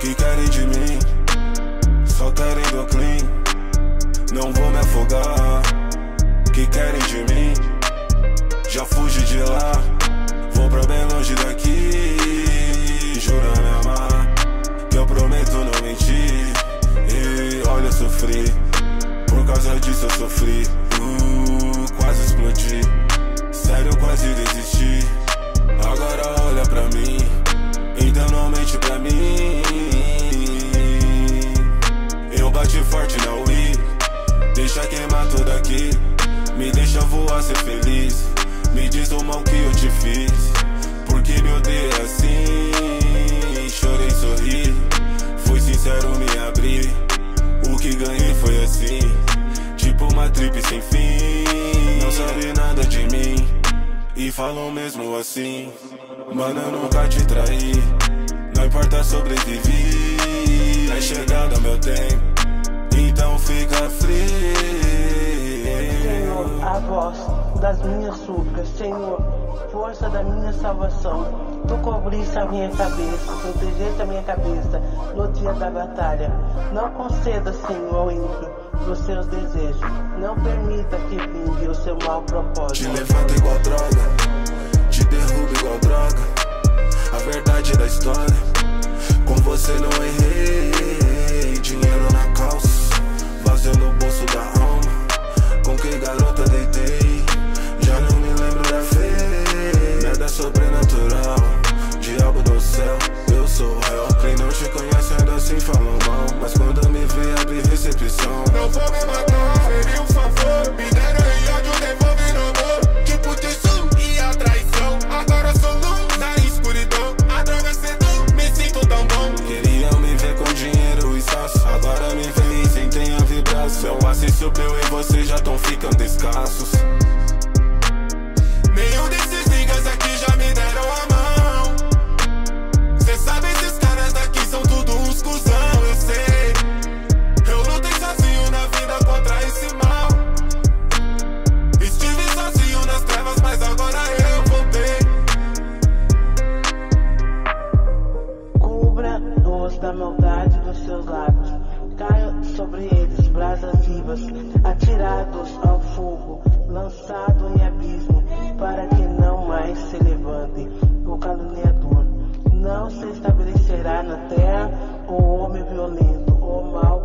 que querem de mim só querem do clean. Não vou me afogar. Que querem de mim? Já fugi de lá. Vou pra bem longe daqui. Jurando amar. Que eu prometo não mentir. E olha, eu sofri. Por causa disso eu sofri. Deixa queimar tudo aqui. Me deixa voar, ser feliz. Me diz o mal que eu te fiz. Porque me odeia assim. Chorei, sorri. Fui sincero, me abri. O que ganhei foi assim. Tipo uma trip sem fim. Não sabe nada de mim. E falam mesmo assim. Mano, eu nunca te traí. Não importa sobreviver. É chegada meu tempo. Voz das minhas súplicas, Senhor, força da minha salvação. Tu cobriste a minha cabeça, protegeste a minha cabeça no dia da batalha. Não conceda, Senhor, ao ímpio os seus desejos. Não permita que vingue o seu mau Te propósito. levanta igual droga, te derruba igual droga. A verdade da história, com você não errei. Seu passe subiu e vocês já tão ficando escassos Nenhum desses niggas aqui já me deram a mão. Cê sabe esses caras daqui são tudo uns cuzão, eu sei. Eu lutei sozinho na vida contra esse mal. Estive sozinho nas trevas, mas agora eu voltei. Cubra, duas da maldade dos seus lábios. Caio sobre eles brasas vivas, atirados ao fogo, lançado em abismo, para que não mais se levante o caluniador. Não se estabelecerá na terra o homem violento, o mal